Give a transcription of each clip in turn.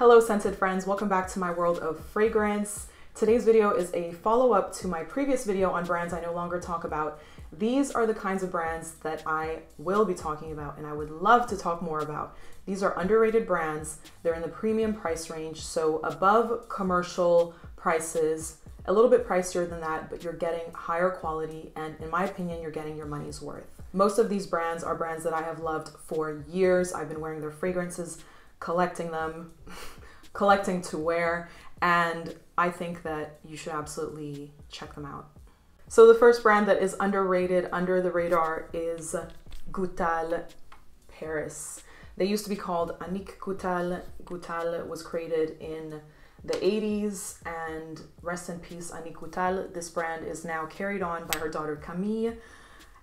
Hello scented friends, welcome back to my world of fragrance. Today's video is a follow-up to my previous video on brands I no longer talk about. These are the kinds of brands that I will be talking about and I would love to talk more about. These are underrated brands. They're in the premium price range, so above commercial prices, a little bit pricier than that, but you're getting higher quality and in my opinion, you're getting your money's worth. Most of these brands are brands that I have loved for years. I've been wearing their fragrances collecting them, collecting to wear, and I think that you should absolutely check them out. So the first brand that is underrated under the radar is Goutal Paris. They used to be called Annick Goutal. Goutal was created in the 80s and rest in peace Annick Goutal. This brand is now carried on by her daughter Camille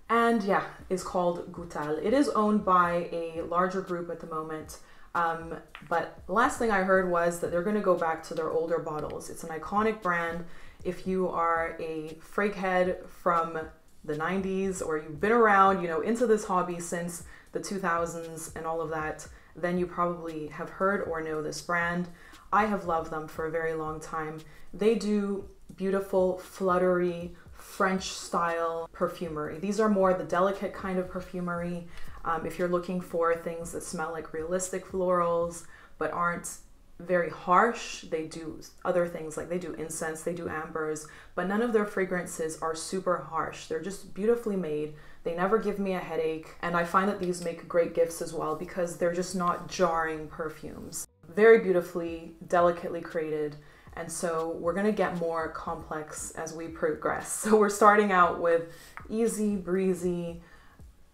and yeah, is called Goutal. It is owned by a larger group at the moment um, but last thing I heard was that they're going to go back to their older bottles. It's an iconic brand. If you are a freak head from the 90s or you've been around, you know, into this hobby since the 2000s and all of that, then you probably have heard or know this brand. I have loved them for a very long time. They do beautiful, fluttery, French style perfumery. These are more the delicate kind of perfumery. Um, if you're looking for things that smell like realistic florals but aren't very harsh, they do other things like they do incense, they do ambers, but none of their fragrances are super harsh. They're just beautifully made. They never give me a headache, and I find that these make great gifts as well because they're just not jarring perfumes. Very beautifully, delicately created. And so we're gonna get more complex as we progress. So we're starting out with easy, breezy,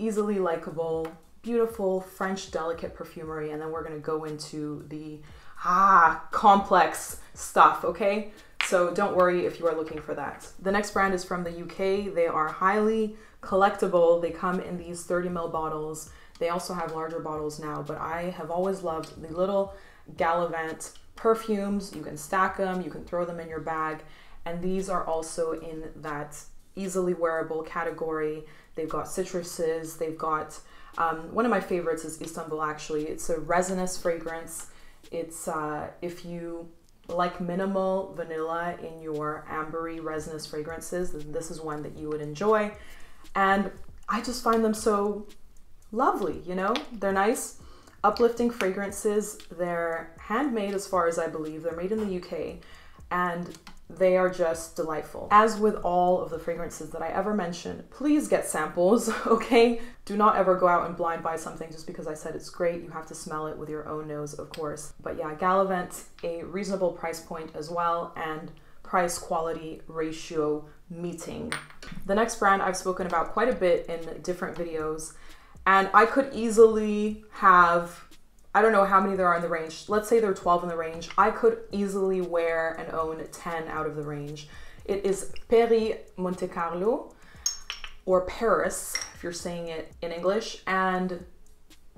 easily likable, beautiful French delicate perfumery, and then we're gonna go into the ah complex stuff, okay? So don't worry if you are looking for that. The next brand is from the UK. They are highly collectible. They come in these 30 ml bottles. They also have larger bottles now, but I have always loved the little Gallivant perfumes. You can stack them, you can throw them in your bag, and these are also in that easily wearable category. They've got citruses, they've got um, one of my favorites is Istanbul actually. It's a resinous fragrance. It's uh, if you like minimal vanilla in your ambery resinous fragrances, this is one that you would enjoy. And I just find them so lovely, you know? They're nice, uplifting fragrances. They're handmade as far as I believe. They're made in the UK and they are just delightful. As with all of the fragrances that I ever mention, please get samples, okay? Do not ever go out and blind buy something just because I said it's great. You have to smell it with your own nose, of course. But yeah, Gallivant, a reasonable price point as well, and price quality ratio meeting. The next brand I've spoken about quite a bit in different videos, and I could easily have I don't know how many there are in the range. Let's say there are 12 in the range. I could easily wear and own 10 out of the range. It is Perris Monte Carlo or Paris, if you're saying it in English. And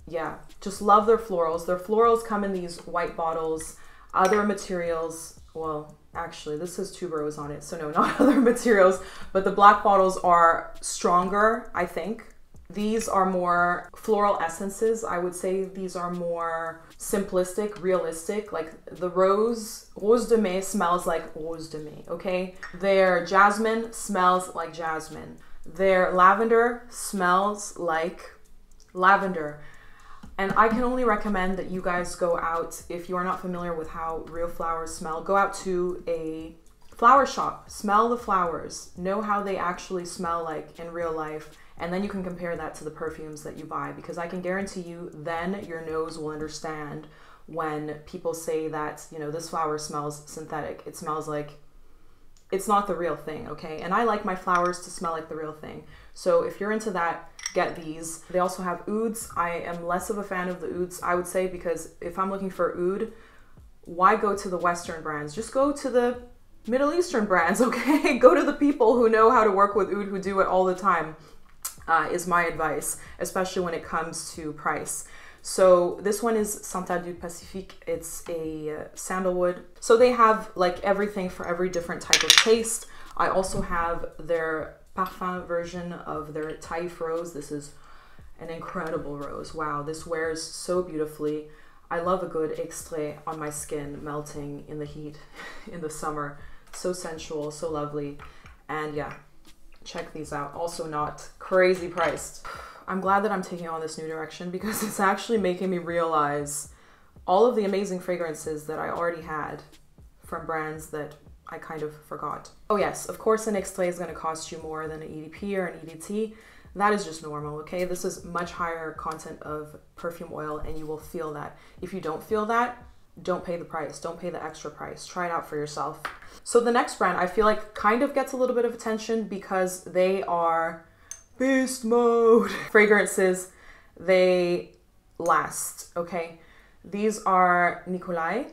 yeah, just love their florals. Their florals come in these white bottles, other materials. Well, actually, this has tuberose on it, so no, not other materials. But the black bottles are stronger, I think, these are more floral essences. I would say these are more simplistic, realistic. Like the rose, rose de mai smells like rose de mai, okay? Their jasmine smells like jasmine. Their lavender smells like lavender. And I can only recommend that you guys go out, if you are not familiar with how real flowers smell, go out to a flower shop, smell the flowers, know how they actually smell like in real life and then you can compare that to the perfumes that you buy because I can guarantee you then your nose will understand when people say that, you know, this flower smells synthetic. It smells like it's not the real thing, okay? And I like my flowers to smell like the real thing. So if you're into that, get these. They also have ouds. I am less of a fan of the ouds, I would say, because if I'm looking for oud, why go to the Western brands? Just go to the Middle Eastern brands, okay? go to the people who know how to work with oud, who do it all the time uh, is my advice, especially when it comes to price. So this one is Santal du Pacifique. It's a uh, sandalwood. So they have like everything for every different type of taste. I also have their parfum version of their Taif rose. This is an incredible rose. Wow, this wears so beautifully. I love a good extrait on my skin melting in the heat in the summer. So sensual, so lovely. And yeah, check these out. Also not crazy priced. I'm glad that I'm taking on this new direction because it's actually making me realize all of the amazing fragrances that I already had from brands that I kind of forgot. Oh yes, of course an extrait is going to cost you more than an EDP or an EDT. That is just normal, okay? This is much higher content of perfume oil and you will feel that. If you don't feel that, don't pay the price. Don't pay the extra price. Try it out for yourself. So the next brand I feel like kind of gets a little bit of attention because they are beast mode fragrances. They last, okay? These are Nicolai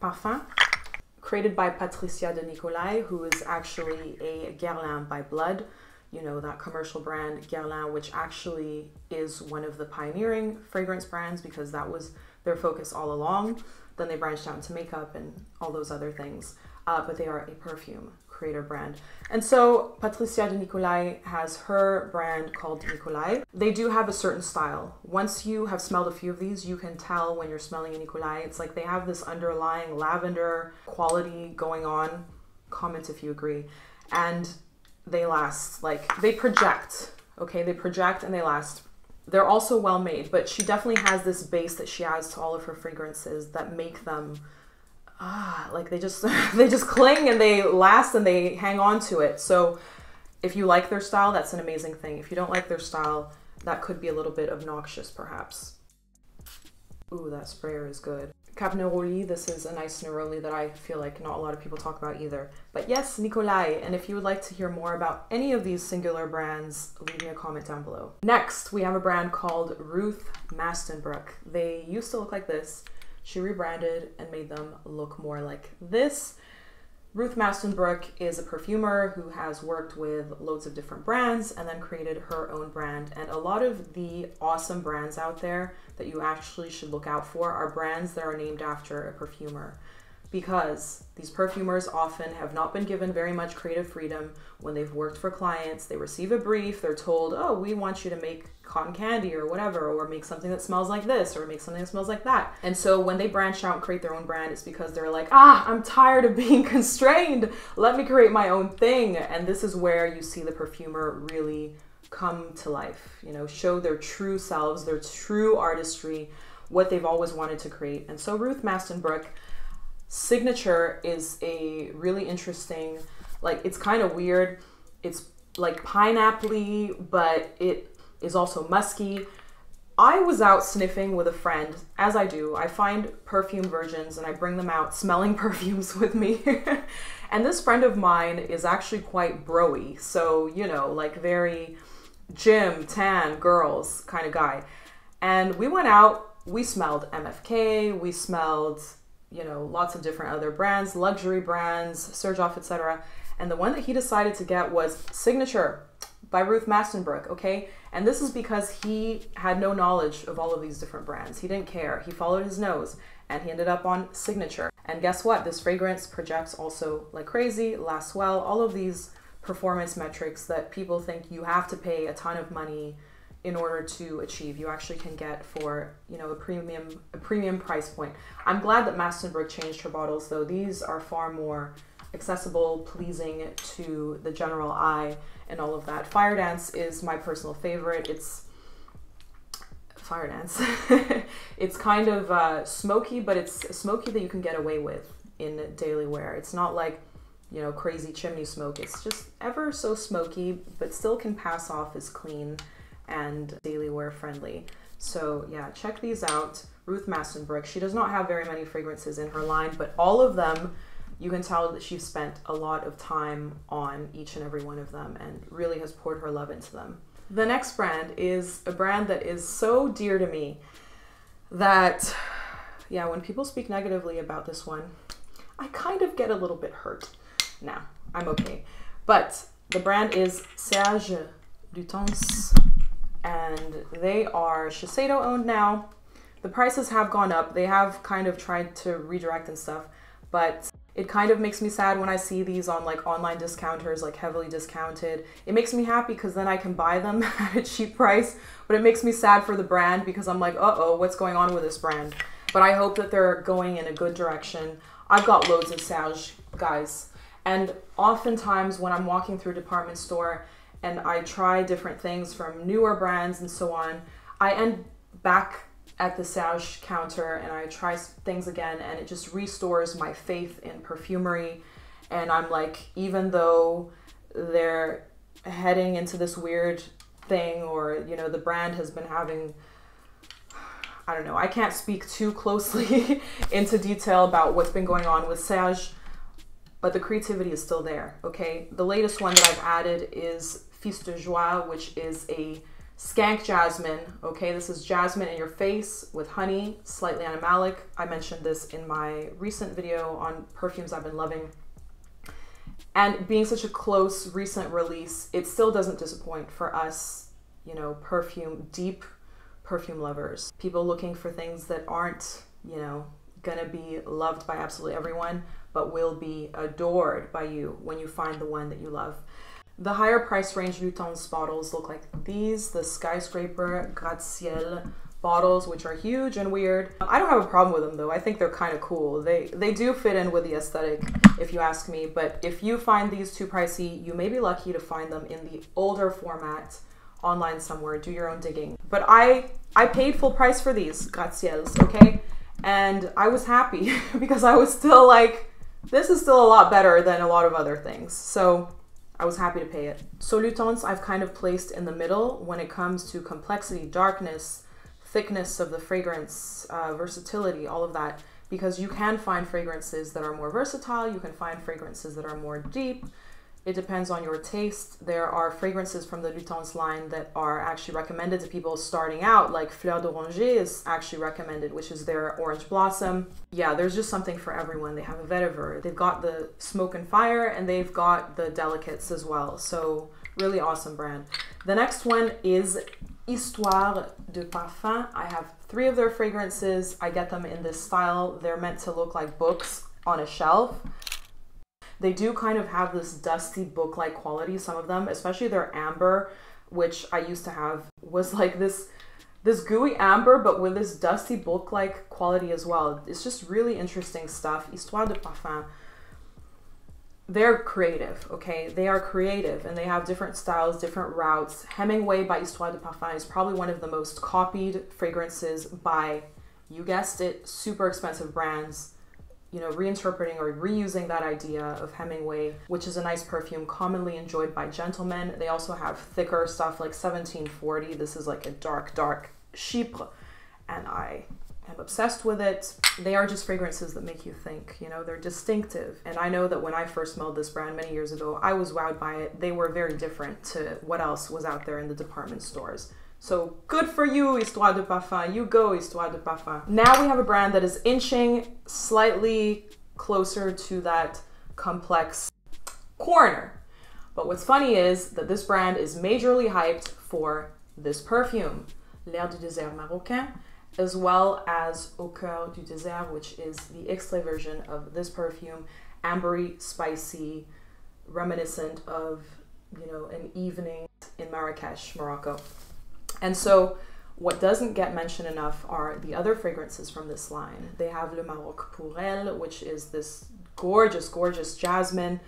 Parfumeur Créateur by Patricia de Nicolai, who is actually a Guerlain by blood. You know, that commercial brand Guerlain, which actually is one of the pioneering fragrance brands because that was their focus all along. Then they branched out into makeup and all those other things. Uh, but they are a perfume creator brand. And so Patricia de Nicolai has her brand called Nicolai. They do have a certain style. Once you have smelled a few of these, you can tell when you're smelling a Nicolai. It's like they have this underlying lavender quality going on. Comment if you agree. And they last, like, they project, okay? They project and they last. They're also well made, but she definitely has this base that she adds to all of her fragrances that make them ah, like they just they just cling and they last and they hang on to it. So if you like their style, that's an amazing thing. If you don't like their style, that could be a little bit obnoxious perhaps. Ooh, that sprayer is good. Cap Neroli, this is a nice neroli that I feel like not a lot of people talk about either. But yes, Nicolai, and if you would like to hear more about any of these singular brands, leave me a comment down below. Next, we have a brand called Ruth Mastenbroek. They used to look like this, she rebranded and made them look more like this. Ruth Mastenbroek is a perfumer who has worked with loads of different brands and then created her own brand. And a lot of the awesome brands out there that you actually should look out for are brands that are named after a perfumer because these perfumers often have not been given very much creative freedom when they've worked for clients. They receive a brief, they're told, oh, we want you to make cotton candy or whatever, or make something that smells like this, or make something that smells like that. And so when they branch out and create their own brand, it's because they're like, ah, I'm tired of being constrained. Let me create my own thing. And this is where you see the perfumer really come to life, you know, show their true selves, their true artistry, what they've always wanted to create. And so Ruth Mastenbroek Signature is a really interesting, like it's kind of weird. It's like pineapple but it is also musky. I was out sniffing with a friend, as I do. I find perfume virgins and I bring them out smelling perfumes with me. and this friend of mine is actually quite broy, so you know, like very gym, tan, girls kind of guy. And we went out, we smelled MFK, we smelled you know, lots of different other brands, luxury brands, Xerjoff, etc. And the one that he decided to get was Signature by Ruth Mastenbroek, okay? And this is because he had no knowledge of all of these different brands. He didn't care. He followed his nose and he ended up on Signature. And guess what? This fragrance projects also like crazy, lasts well, all of these performance metrics that people think you have to pay a ton of money in order to achieve you actually can get for you know a premium a premium price point i'm glad that Mastenbroek changed her bottles though these are far more accessible pleasing to the general eye and all of that fire dance is my personal favorite it's fire dance it's kind of uh, smoky but it's smoky that you can get away with in daily wear it's not like you know crazy chimney smoke it's just ever so smoky but still can pass off as clean and daily wear friendly. So yeah, check these out. Ruth Mastenbroek. She does not have very many fragrances in her line, but all of them, you can tell that she's spent a lot of time on each and every one of them and really has poured her love into them. The next brand is a brand that is so dear to me that, yeah, when people speak negatively about this one, I kind of get a little bit hurt. Now, I'm okay. But the brand is Serge Lutens and they are Shiseido owned now. The prices have gone up. They have kind of tried to redirect and stuff, but it kind of makes me sad when I see these on like online discounters, like heavily discounted. It makes me happy because then I can buy them at a cheap price, but it makes me sad for the brand because I'm like, uh oh, what's going on with this brand? but I hope that they're going in a good direction. I've got loads of Serge, guys. And oftentimes when I'm walking through a department store and I try different things from newer brands and so on, I end back at the Serge counter and I try things again and it just restores my faith in perfumery. And I'm like, even though they're heading into this weird thing or, you know, the brand has been having I don't know, I can't speak too closely into detail about what's been going on with Serge, but the creativity is still there, okay? The latest one that I've added is Fils de Joie, which is a skank jasmine, okay? This is jasmine in your face with honey, slightly animalic. I mentioned this in my recent video on perfumes I've been loving. And being such a close recent release, it still doesn't disappoint for us, you know, perfume, deep perfume lovers, people looking for things that aren't, you know, gonna be loved by absolutely everyone, but will be adored by you when you find the one that you love. The higher price range Lutens bottles look like these, the Skyscraper Gratte-Ciel bottles, which are huge and weird. I don't have a problem with them though. I think they're kind of cool. They they do fit in with the aesthetic, if you ask me. But if you find these too pricey, you may be lucky to find them in the older format online somewhere. Do your own digging. But I I paid full price for these Gratte-Ciels, okay? And I was happy because I was still like, this is still a lot better than a lot of other things. So I was happy to pay it. So Lutens I've kind of placed in the middle when it comes to complexity, darkness, thickness of the fragrance, uh, versatility, all of that. Because you can find fragrances that are more versatile, you can find fragrances that are more deep, it depends on your taste. There are fragrances from the Lutens line that are actually recommended to people starting out, like Fleur d'Oranger is actually recommended, which is their orange blossom. Yeah, there's just something for everyone. They have a vetiver, they've got the smoke and fire, and they've got the delicates as well. So, really awesome brand. The next one is Histoires de Parfums. I have three of their fragrances. I get them in this style. They're meant to look like books on a shelf they do kind of have this dusty book like quality, some of them, especially their amber, which I used to have, was like this this gooey amber, but with this dusty book like quality as well. It's just really interesting stuff. Histoires de Parfums. They're creative, okay? They are creative and they have different styles, different routes. Hemingway by Histoires de Parfums is probably one of the most copied fragrances by, you guessed it, super expensive brands you know, reinterpreting or reusing that idea of Hemingway, which is a nice perfume commonly enjoyed by gentlemen. They also have thicker stuff like 1740. This is like a dark, dark Chypre, and I am obsessed with it. They are just fragrances that make you think, you know, they're distinctive. And I know that when I first smelled this brand many years ago, I was wowed by it. They were very different to what else was out there in the department stores. So good for you, Histoires de Parfums. You go, Histoires de Parfums. Now we have a brand that is inching slightly closer to that complex corner. But what's funny is that this brand is majorly hyped for this perfume, L'Air du Désert Marocain, as well as Au Coeur du Désert, which is the extrait version of this perfume, ambery, spicy, reminiscent of, you know, an evening in Marrakesh, Morocco. And so what doesn't get mentioned enough are the other fragrances from this line. They have Le Maroc pour elle, which is this gorgeous, gorgeous jasmine.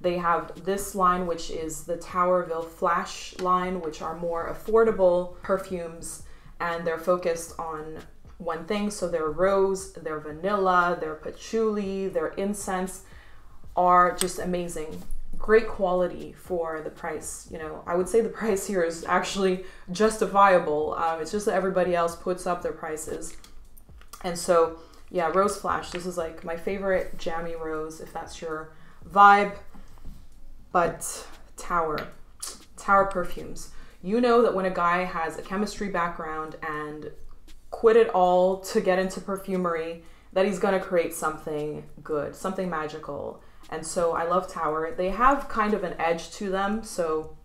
They have this line, which is the Tauerville Flash line, which are more affordable perfumes and they're focused on one thing. So their rose, their vanilla, their patchouli, their incense are just amazing great quality for the price. You know, I would say the price here is actually justifiable. Um, it's just that everybody else puts up their prices. And so, yeah, Rose Flash. This is like my favorite jammy rose, if that's your vibe. But Tauer, Tauer perfumes. You know that when a guy has a chemistry background and quit it all to get into perfumery, that he's gonna create something good, something magical. And so I love Tauer. They have kind of an edge to them, so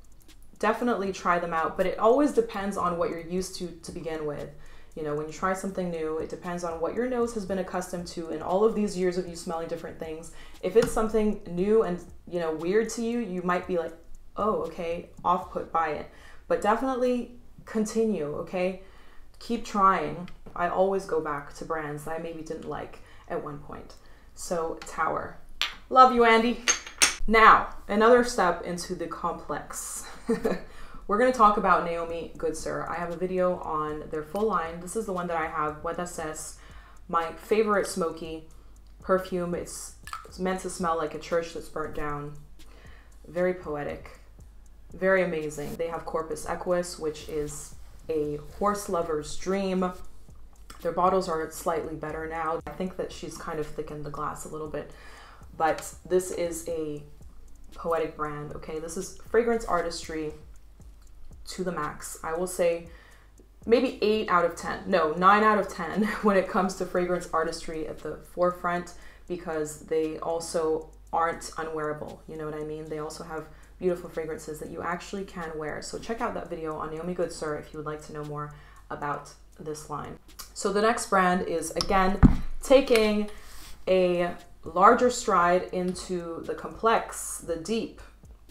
definitely try them out. But it always depends on what you're used to to begin with. You know, when you try something new, it depends on what your nose has been accustomed to in all of these years of you smelling different things. If it's something new and, you know, weird to you, you might be like, oh, okay, off put by it. But definitely continue, okay? keep trying. I always go back to brands that I maybe didn't like at one point. So, Tauer. Love you, Andy. Now, another step into the complex. We're going to talk about Naomi Goodsir. I have a video on their full line. This is the one that I have, Bois d'Ascèse, my favorite smoky perfume. It's, it's meant to smell like a church that's burnt down. Very poetic, very amazing. They have Corpus Equus, which is a horse lover's dream. Their bottles are slightly better now. I think that she's kind of thickened the glass a little bit, but this is a poetic brand, okay? This is fragrance artistry to the max. I will say maybe 8 out of 10. No, 9 out of 10 when it comes to fragrance artistry at the forefront because they also aren't unwearable. You know what I mean? They also have beautiful fragrances that you actually can wear. So check out that video on Naomi Goodsir if you would like to know more about this line. So the next brand is again taking a larger stride into the complex, the deep,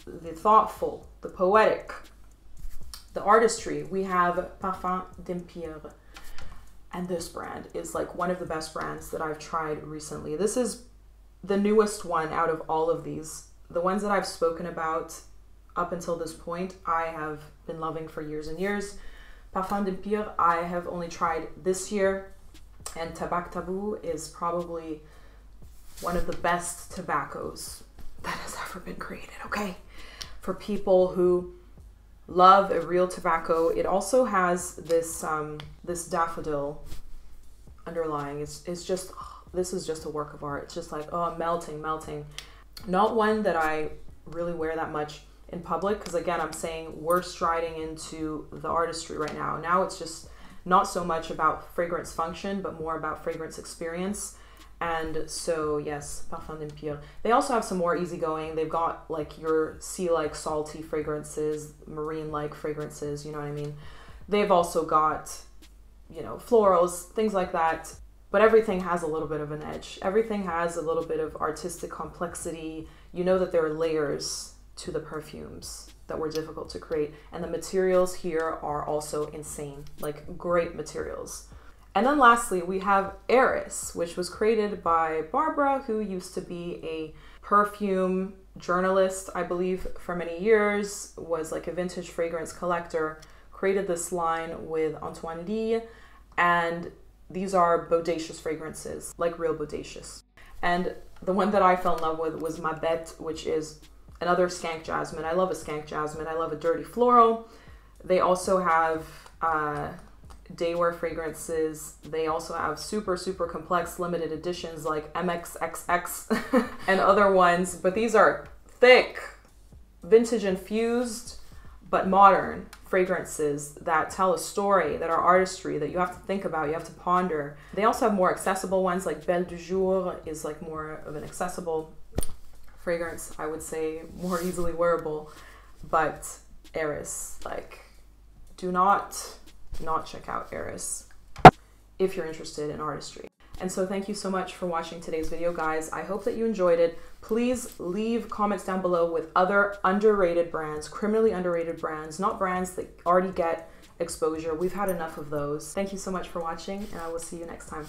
the thoughtful, the poetic, the artistry. We have Parfum d'Empire. And this brand is like one of the best brands that I've tried recently. This is the newest one out of all of these. The ones that I've spoken about up until this point, I have been loving for years and years. Parfum d'Empire, I have only tried this year, and Tabac Tabou is probably one of the best tobaccos that has ever been created, okay? For people who love a real tobacco, it also has this um, this daffodil underlying. It's, it's just, this is just a work of art. It's just like, oh, I'm melting, melting. Not one that I really wear that much in public because again, I'm saying we're striding into the artistry right now. Now it's just not so much about fragrance function, but more about fragrance experience. And so, yes, Parfum d'Empire. They also have some more easygoing. They've got like your sea like salty fragrances, marine like fragrances, you know what I mean? They've also got, you know, florals, things like that. But everything has a little bit of an edge. Everything has a little bit of artistic complexity. You know that there are layers to the perfumes that were difficult to create. And the materials here are also insane, like great materials. And then lastly, we have Eris, which was created by Barbara, who used to be a perfume journalist, I believe, for many years, was like a vintage fragrance collector, created this line with Antoine Lie, and these are bodacious fragrances, like real bodacious. And the one that I fell in love with was Ma Bête, which is another skank jasmine. I love a skank jasmine. I love a dirty floral. They also have uh, daywear fragrances. They also have super, super complex limited editions like MXXX and other ones, but these are thick, vintage infused, but modern fragrances that tell a story, that are artistry, that you have to think about, you have to ponder. They also have more accessible ones like Belle du Jour is like more of an accessible fragrance, I would say more easily wearable. But Eris, like, do not not check out Eris if you're interested in artistry. And so thank you so much for watching today's video, guys. I hope that you enjoyed it. Please leave comments down below with other underrated brands, criminally underrated brands, not brands that already get exposure. We've had enough of those. Thank you so much for watching, and I will see you next time.